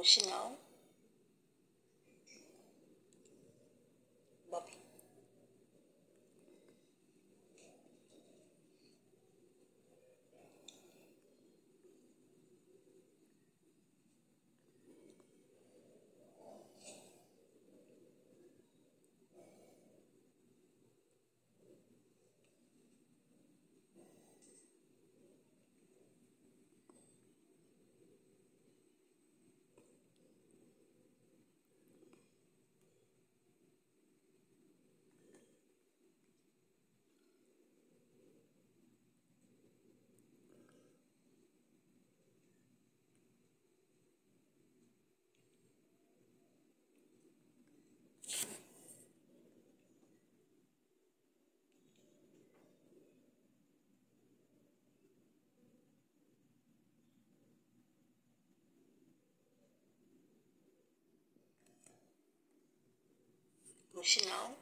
我是猫 no final